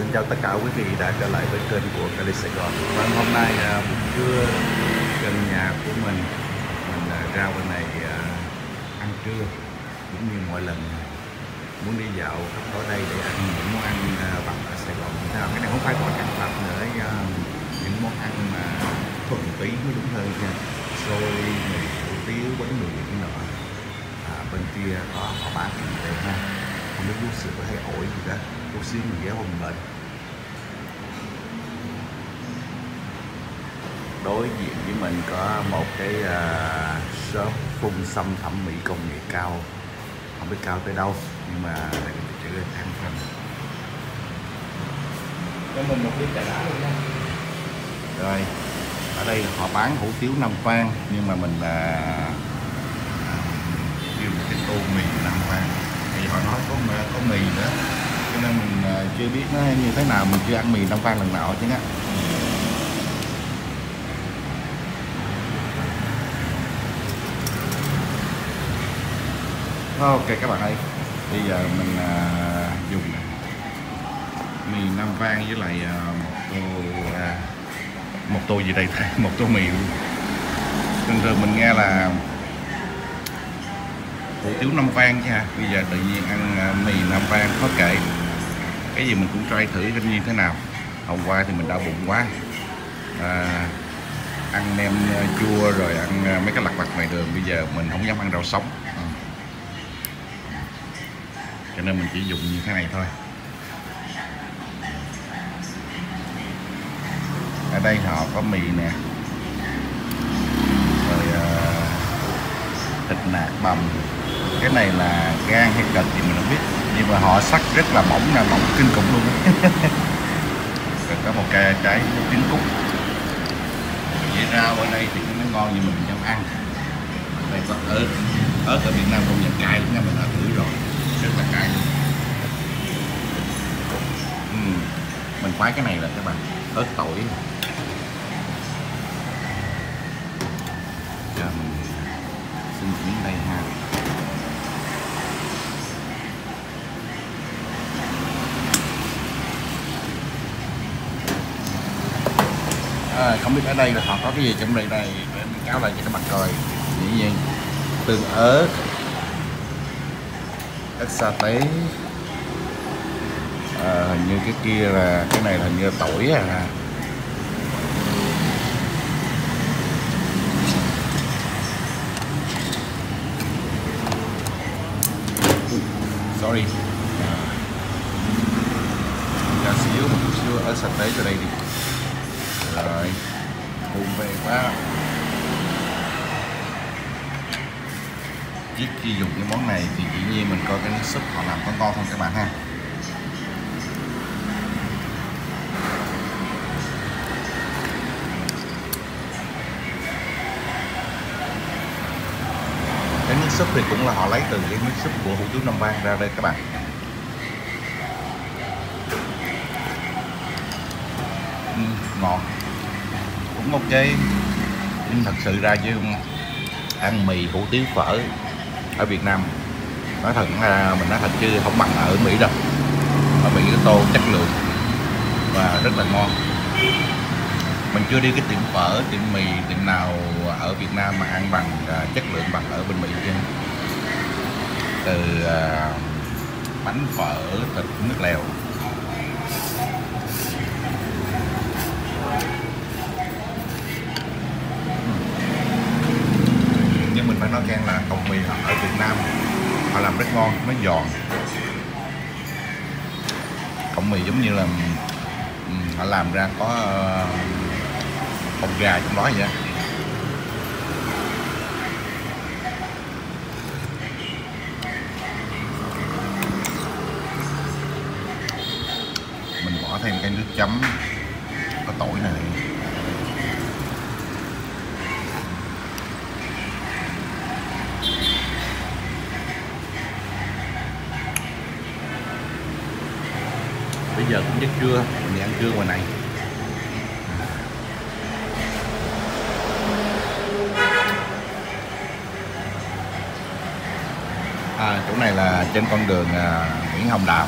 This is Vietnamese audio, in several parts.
xin chào tất cả quý vị đã trở lại với kênh của Cali Sài Gòn. Và hôm nay à, buổi trưa gần nhà của mình Mình à, ra bên này à, ăn trưa Cũng như mọi lần à, muốn đi dạo khắp ở đây để ăn những món ăn à, vặt ở Sài Gòn. Thế nào Cái này không phải gọi ăn vặt nữa à, Những món ăn mà thuần túy mới đúng hơn nha. Xôi, mì, hủ tiếu, bánh mì những nọ. À, Bên kia có họ bán đây ha. Không biết bút sữa hay ổi gì đó. Xíu mình ghé qua mình lên đối diện với mình có một cái uh, shop phun xăm thẩm mỹ công nghệ cao. Không biết cao tới đâu nhưng mà đây chữ thang phần. Cho mình một ly trà đá luôn nha. Rồi ở đây họ bán hủ tiếu năm vang nhưng mà mình là kêu một cái tô mì năm vang họ nói có mì, có mì nữa. Cho nên mình à, chưa biết nó như thế nào mình chưa ăn mì Nam Phan lần nào chứ á. Ok các bạn ơi. Bây giờ mình à, dùng mì Nam vang với lại à, một tô à, một tô gì đây? Một tô mì bình thường mình nghe là hủ tiếu nam vang nha. Bây giờ tự nhiên ăn à, mì nam vang khó kể. Cái gì mình cũng try thử coi như thế nào. Hôm qua thì mình đau bụng quá. À, ăn nem à, chua rồi ăn à, mấy cái lặt vặt ngoài đường. Bây giờ mình không dám ăn rau sống. À. cho nên mình chỉ dùng như thế này thôi. Ở đây họ có mì nè. Rồi uh, thịt nạc bằm cái này là gan hay cật thì mình không biết. Nhưng mà họ sắc rất là mỏng là mỏng kinh khủng luôn á. rồi có một cái trái trứng cút vậy rau ở đây thì nó ngon như mình trong ăn. Đây có ớt. Ớt ở Việt Nam công nhận cay lắm nha, mình đã thử rồi. Rất là cay luôn. Ừ, mình khoái cái này là các bạn, ớt tỏi Giờ mình xin miếng đây ha không biết ở đây là họ có cái gì trong đây đây để mình cáo lại cho các bạn coi. Dĩ nhiên tương ớt ớt sa tế à, ờ, hình như cái kia là cái này là hình như là tỏi à. Sorry. À, xíu một chút xíu ớt sa tế cho đây đi rồi. Hùng về quá. Trước khi dùng cái món này thì dĩ nhiên mình coi cái nước súp họ làm có ngon không các bạn ha. Cái nước súp thì cũng là họ lấy từ cái nước súp của hủ tiếu Nam Vang ra đây các bạn. Ừ, ngon cũng ok. Nhưng thật sự ra chứ ăn mì hủ tiếu phở ở Việt Nam nói thật là mình nói thật chứ không bằng ở Mỹ đâu. Ở Mỹ cái tô chất lượng và rất là ngon. Mình chưa đi cái tiệm phở tiệm mì tiệm nào ở Việt Nam mà ăn bằng uh, chất lượng bằng ở bên Mỹ chứ. Từ uh, bánh phở thịt nước lèo nhưng mình phải nói khen là cọng mì họ ở Việt Nam. Họ làm rất ngon nó giòn. Cọng mì giống như là họ làm ra có ờ, gà trong đó vậy mình bỏ thêm cái nước chấm. trưa mình đi ăn trưa ngoài này. À, chỗ này là trên con đường à, Nguyễn Hồng Đào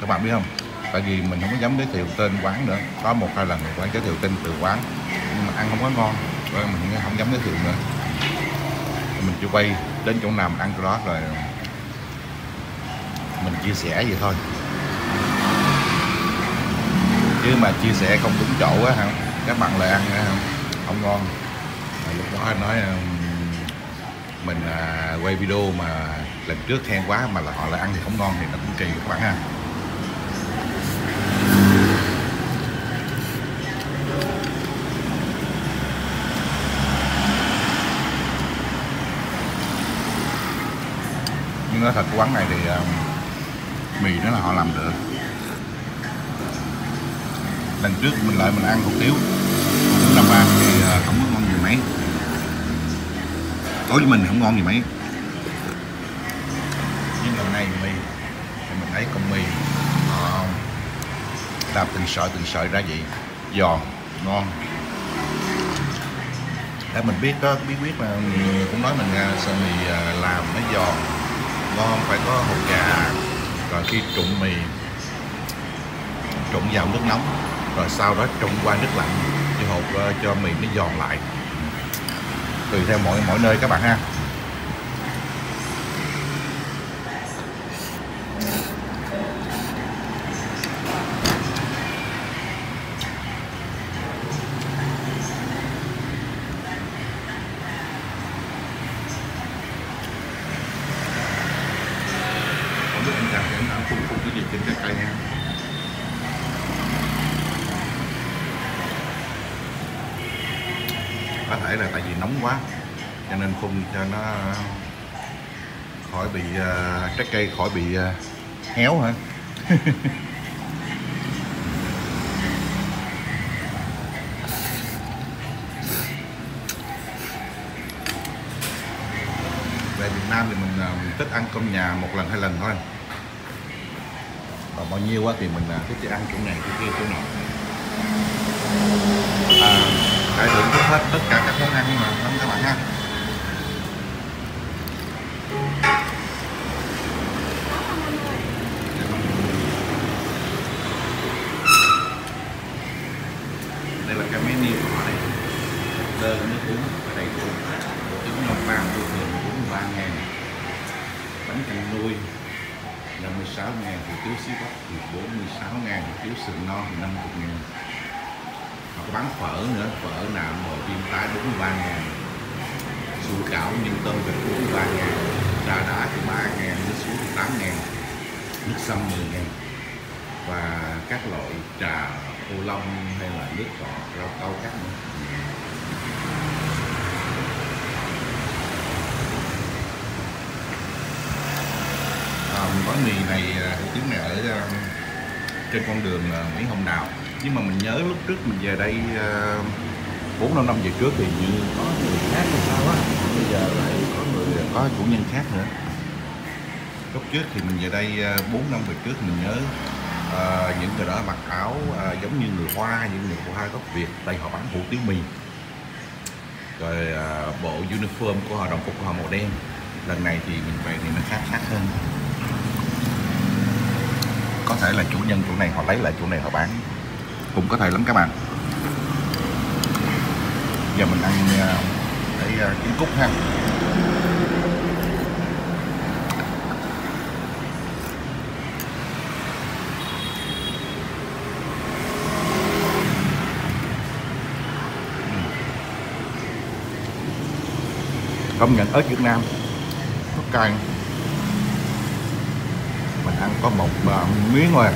các bạn biết không? Tại vì mình không có dám giới thiệu tên quán nữa. Có một hai lần quán giới thiệu tên từ quán ăn không có ngon. Rồi mình không dám giới thiệu nữa. Mình chỉ quay đến chỗ nào mình ăn chỗ đó rồi mình chia sẻ vậy thôi. Chứ mà chia sẻ không đúng chỗ á hả? Các bạn lại ăn á, không ngon. Lúc đó anh nói mình à, quay video mà lần trước khen quá mà là họ lại ăn thì không ngon thì nó cũng kỳ các bạn ha. Nói thật quán này thì ờ, mì nó là họ làm được. Lần trước mình lại mình ăn hủ tiếu hủ tiếu năm ba thì ờ, không có ngon gì mấy. Đối với mình không ngon gì mấy. Nhưng lần này mì, thì mình thấy con mì ờ, họ làm từng sợi từng sợi ra vậy, giòn, ngon. Để mình biết có bí quyết mà cũng nói mình sợi mì làm nó giòn ngon, phải có hột gà, rồi khi trụng mì trụng vào nước nóng, rồi sau đó trụng qua nước lạnh cho hột ờ, cho mì nó giòn lại. Tùy theo mỗi mỗi nơi các bạn ha. Không biết anh chàng thì anh phun phun cái gì trên trái cây nha có thể là tại vì nóng quá cho nên phun cho nó khỏi bị uh, trái cây khỏi bị uh, héo hả? Về Việt Nam thì mình, uh, thích ăn cơm nhà một lần hai lần thôi bao nhiêu á thì mình à, thích chỉ ăn chỗ này chỗ kia chỗ nọ. À, hãy thưởng hết tất cả các món ăn mà lắm các bạn ha đây là cái menu của họ đây đơn nước uống và đầy đủ trứng lòng vàng tôi thường 43 ngàn bánh canh nuôi 56 ngàn hủ tiếu xí bắp thì 46 ngàn hủ tiếu sườn non thì 50 ngàn họ có bán phở nữa. Phở nạm mồi viên tái 43 ngàn. Sủi cảo nhân tôm vịt 43 ngàn. Trà đá thì 3 ngàn nước suối thì 8 ngàn. Nước sâm 10 ngàn. Và các loại trà ô long hay là nước cọ rau câu khác nữa à, gói mì này hủ tiếu này ở à, trên con đường à, Nguyễn Hồng Đào nhưng mà mình nhớ lúc trước mình về đây ờ, bốn năm năm về trước thì như có người khác hay sao á. Bây giờ lại có người có chủ nhân khác nữa. Lúc trước thì mình về đây ờ, bốn năm về trước mình nhớ uh, những người đó mặc áo uh, giống như người Hoa những người Hoa gốc Việt đây họ bán hủ tiếu mì. Rồi uh, bộ uniform của họ đồng phục của họ màu đen. Lần này thì mình về thì nó khác khác hơn. Có thể là chủ nhân chỗ này họ lấy lại chỗ này họ bán cũng có thể lắm các bạn. Giờ mình ăn à, cái à, trứng cút ha. Ừ. Công nhận ớt Việt Nam rất cay. Mình ăn có một uh, miếng thôi à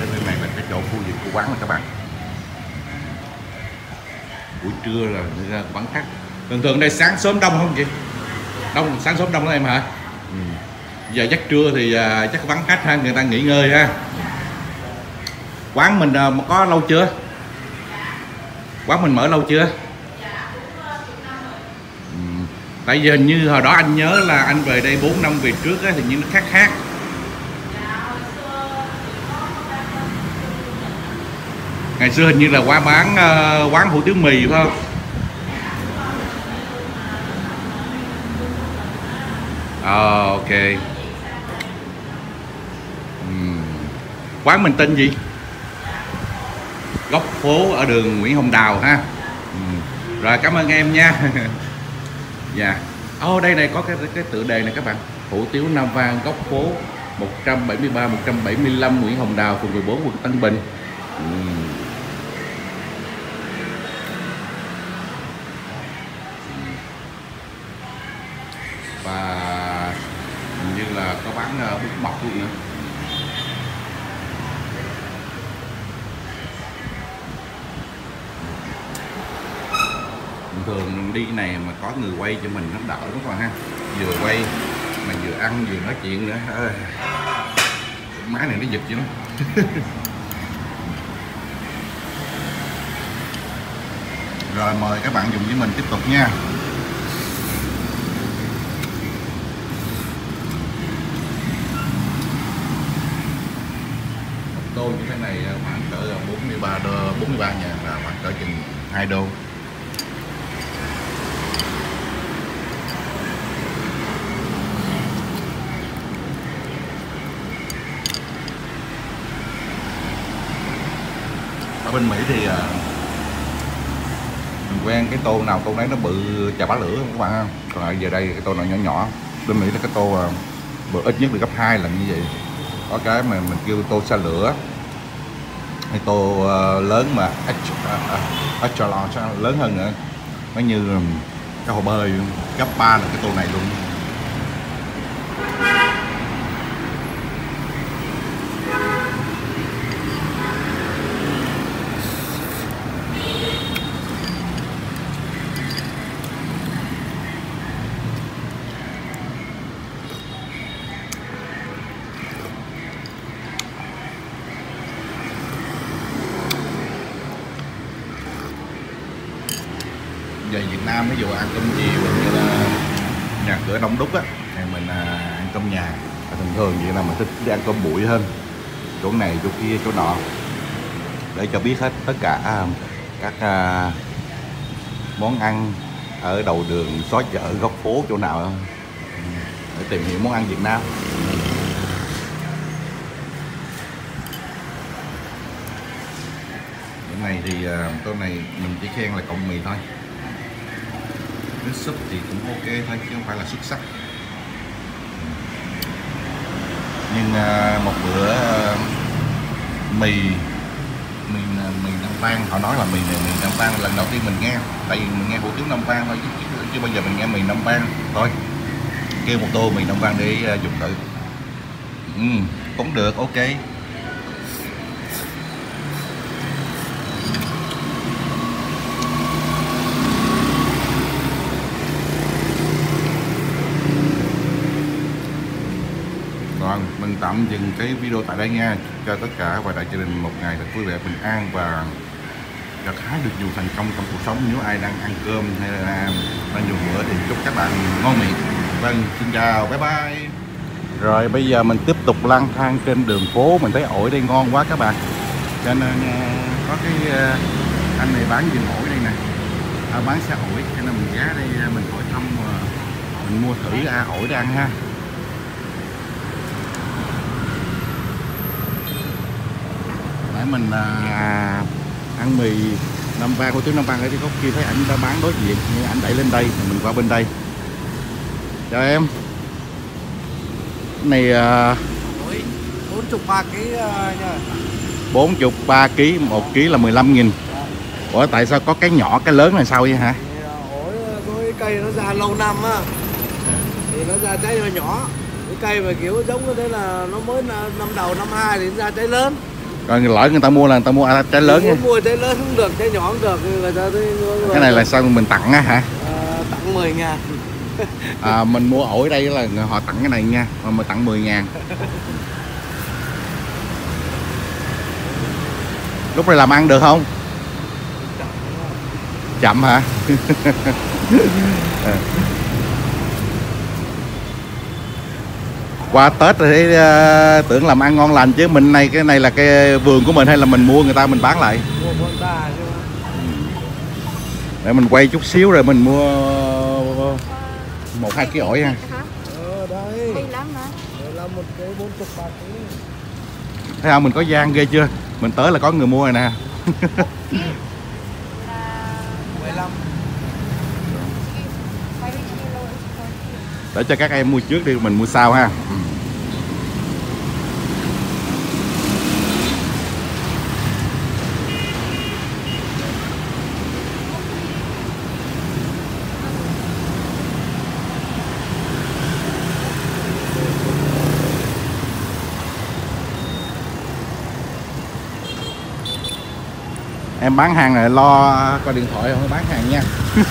cái bên này là cái chỗ khu vực của quán rồi các bạn. Buổi trưa là người ra vắng khách. Thường thường đây sáng sớm đông không chị? Đông sáng sớm đông đó em hả? Ừ. giờ chắc trưa thì uh, chắc vắng khách ha người ta nghỉ ngơi ha. Quán mình uh, có lâu chưa? Quán mình mở lâu chưa? Ừ. Tại giờ như hồi đó anh nhớ là anh về đây 4 năm về trước á, thì như nó khác khác ngày xưa hình như là ờ, quán bán uh, quán hủ tiếu mì phải không? Ờ à, ok quán mình tên gì? Góc phố ở đường Nguyễn Hồng Đào ha. Uhm. rồi cảm ơn em nha. Dạ. Ô oh, đây này có cái cái tựa đề này các bạn. Hủ tiếu Nam Vang góc phố 173 175 Nguyễn Hồng Đào phường 14 quận Tân Bình. Uhm. Là có bán bún bút mọc luôn nữa? Thường đi này mà có người quay cho mình nó đỡ đúng không ha. Vừa quay mà vừa ăn vừa nói chuyện nữa. À, máy này nó giật chứ rồi mời các bạn dùng với mình tiếp tục nha một tô như thế này à, khoảng cỡ à, 43 đô 43 nhà là khoảng cỡ chừng 2 đô. Ở bên Mỹ thì à, mình quen cái tô nào, tô đấy nó bự chà bá lửa các bạn ha? Còn ở giờ đây cái tô nào nhỏ nhỏ. Bên Mỹ là cái tô bự ít nhất được gấp hai lần như vậy. Có cái mà mình kêu tô xa lửa hay tô uh, lớn mà. Extra uh, uh, lớn hơn nữa. Nó như cái hồ bơi gấp ba là cái tô này luôn về Việt Nam ví dụ ăn cơm chiều như là nhà cửa đông đúc á thì mình à, ăn cơm nhà. Và thường thường vậy là mình thích đi ăn cơm bụi hơn chỗ này chỗ kia chỗ nọ. Để cho biết hết tất cả à, các à, món ăn ở đầu đường xó chợ góc phố chỗ nào để tìm hiểu món ăn Việt Nam. Chỗ này thì à, chỗ này mình chỉ khen là cộng mì thôi nước súp thì cũng ok thôi chứ không phải là xuất sắc. Nhưng à, một bữa à, mì mì à, mì Nam Vang họ nói là mì này mì Nam Vang lần đầu tiên mình nghe tại vì mình nghe hủ tiếu Nam Vang thôi chứ, chứ, chứ bây giờ mình nghe mì Nam Vang thôi. Kêu một tô mì Nam Vang để dùng thử. Ừ, cũng được ok Vâng, mình tạm dừng cái video tại đây nha. Cho tất cả và đại gia đình một ngày thật vui vẻ bình an và gặt hái được nhiều thành công trong cuộc sống. Nếu ai đang ăn cơm hay là đang dùng bữa thì chúc các bạn ngon miệng. Vâng xin chào bye bye. Rồi bây giờ mình tiếp tục lang thang trên đường phố. Mình thấy ổi đây ngon quá các bạn. Cho nên có cái anh này bán vườn ổi đây nè. À, bán xe ổi cho nên mình ghé đây mình hỏi thăm mình mua thử à, ổi để ăn ha nãy mình à, ăn mì năm vang của tướng năm vang ở cái góc kia thấy ảnh đã bán đối diện nhưng ảnh đẩy lên đây thì mình qua bên đây. Chào em. Này à, bốn chục ba ký à, nha. bốn chục ba ký một ký là 15 nghìn. Ủa tại sao có cái nhỏ cái lớn là sao vậy hả? Ổi cái cây nó ra lâu năm á. Thì nó ra trái nhỏ nhỏ. Cái cây mà kiểu giống thế là nó mới năm đầu năm hai thì nó ra trái lớn rồi lỡ người ta mua là người ta mua à, trái lớn nha. mua trái lớn không được trái nhỏ không được người ta thấy cái này là sao mình tặng á hả? À, tặng 10 ngàn. À, mình mua ổi đây là họ tặng cái này nha mà mình tặng 10 ngàn. Lúc này làm ăn được không? Chậm hả qua tết thì uh, tưởng làm ăn ngon lành chứ mình này cái này là cái vườn của mình hay là mình mua người ta mình bán lại? Mua của người ta chứ. Để mình quay chút xíu rồi mình mua một hai cái ổi ha. Ờ ký thấy không mình có gian ghê chưa? Mình tới là có người mua rồi nè. Là 15 5 kilo is 40. để cho các em mua trước đi mình mua sau ha em bán hàng này lo coi điện thoại không bán hàng nha.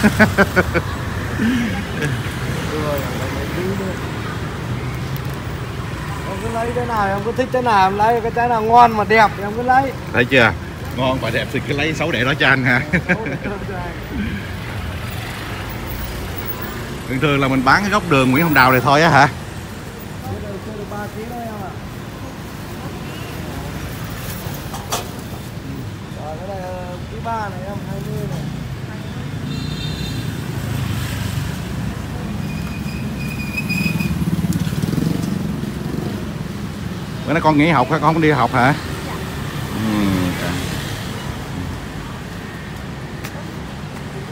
Em cứ lấy cái nào em cứ thích cái nào em lấy cái trái nào ngon mà đẹp em cứ lấy. Thấy chưa? Ngon và đẹp thì cứ lấy xấu để đó cho anh ha thường thường là mình bán cái góc đường Nguyễn Hồng Đào này thôi á hả 23 này không? 20 này. Bữa nay con nghỉ học hay Con không đi học hả? Dạ. Ừ.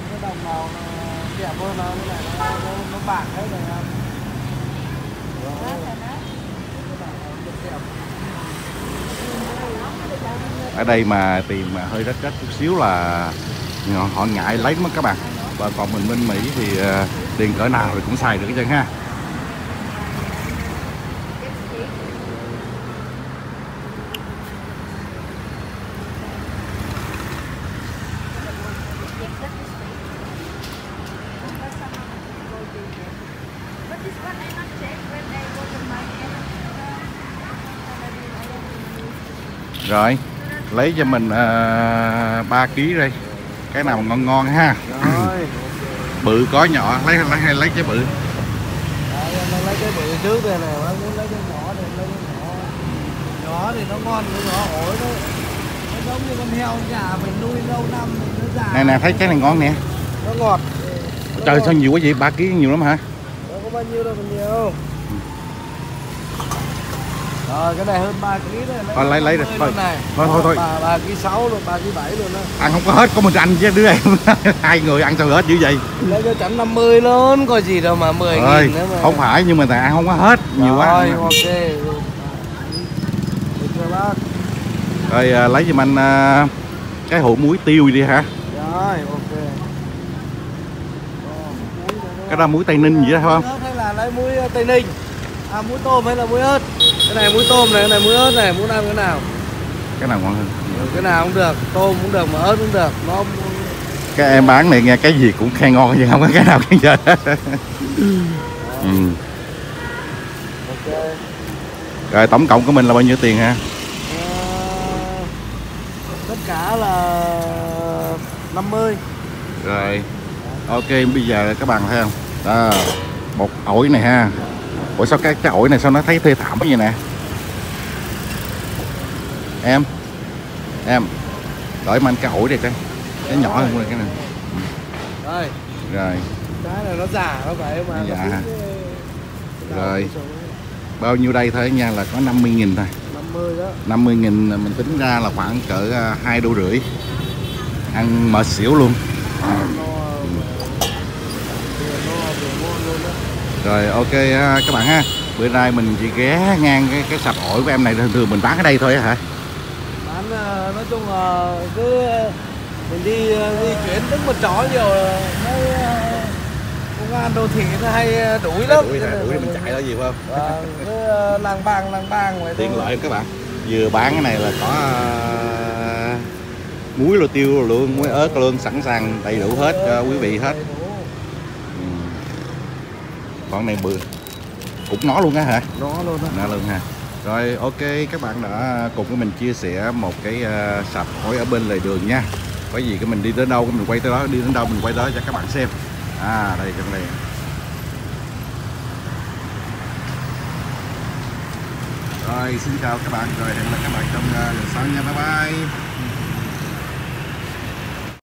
Cái đồng màu nó đẹp nó, nó bạc hết rồi ở đây mà tiền mà hơi rách rách chút xíu là họ- ngại lấy mất các bạn. Và còn mình bên Mỹ thì ờ, tiền cỡ nào thì cũng xài được hết ha. Rồi lấy cho mình uh, 3 kg đây cái nào ngon ngon ha Rồi. bự có nhỏ lấy lấy hay lấy cái bự Đấy, lấy cái bự trước đây này, lấy cái nhỏ này, lấy cái nhỏ. Nhỏ thì nó ngon, cái nhỏ ổi nó nó giống như con heo nhà mình nuôi lâu năm nó già. nè nè thấy cái này ngon nè Nó ngọt. Nó trời ngọt. sao nhiều quá vậy 3 kg nhiều lắm hả Đâu có bao nhiêu đâu mà nhiều. Rồi cái này hơn 3 kg này. Thôi, lấy- lấy được, 50 thôi. này. Thôi, thôi, thôi. 3 3 kg 6 luôn, 3 kg 7 luôn đó. ăn không có hết có mình anh với đứa em hai người ăn sao hết dữ vậy Lấy cho chẵn 50 luôn, có gì đâu mà 10 ơi nghìn nữa mà. không phải nhưng mà tại ăn không có hết nhiều quá Rồi, ok. Được rồi à, lấy giùm anh à, cái hũ muối tiêu đi hả Rồi, ok. cái đó muối tây ninh gì đó phải không hay là lấy muối ờ, Tây Ninh? À muối tôm hay là muối ớt? Cái này muối tôm này, cái này muối ớt này, muốn ăn cái nào? cái nào ngon hơn Ừ, Cái nào cũng được, tôm cũng được mà ớt cũng được. Nó cái em bán này nghe cái gì cũng khen ngon nhưng không có cái nào khen giờ ừ. rồi tổng cộng của mình là bao nhiêu tiền ha Ờ, tất cả là 50. rồi ok bây giờ các bạn thấy không đó một ổi này ha ủa sao cái cái ổi này sao nó thấy thê thảm vậy nè? Em. Em đổi mà anh cái ổi đây coi cái nhỏ hơn cái này. Đây, rồi. Cái này nó giả nó vậy mà. Dạ. cái- cái Rồi. bao nhiêu đây thôi nha là có 50 nghìn thôi. 50 đó. 50 nghìn mình tính ra là khoảng cỡ à, hai đô rưỡi. Ăn mệt xỉu luôn. Nó vừa no vừa ngon luôn đó. Rồi ok ha, các bạn ha. Bữa nay mình chỉ ghé ngang cái cái sạp ổi của em này thường thường mình bán ở đây thôi hả? Bán ờ, nói chung là cứ ờ, mình đi di chuyển đứng một chỗ nhiều là thấy công an đô thị nó hay đuổi lắm. Đuổi nên đuổi là mình chạy đó gì không? Vâng, cứ lang bang lang bang vậy tiện thôi. lợi các bạn. Vừa bán cái này là có à, muối lô tiêu luôn muối ớt luôn sẵn sàng đầy đủ hết cho quý vị hết. Con này bự. Cũng nó luôn á hả? Nó luôn đó Nè luôn ha. Rồi ok các bạn đã cùng với mình chia sẻ một cái uh, sạp ổi ở bên lề đường nha. Có gì cái mình đi đến đâu mình quay tới đó đi đến đâu mình quay tới cho các bạn xem. À đây trong đây rồi xin chào các bạn. Rồi hẹn gặp lại các bạn trong uh, lần sau nha. Bye bye